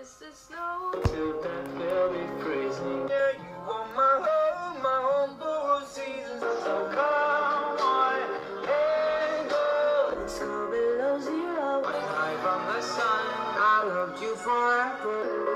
It's the snow. Till death will be freezing. Yeah, you are my home, my home for all seasons. So come on and go. Let's go below zero. Away from the sun. I loved you forever.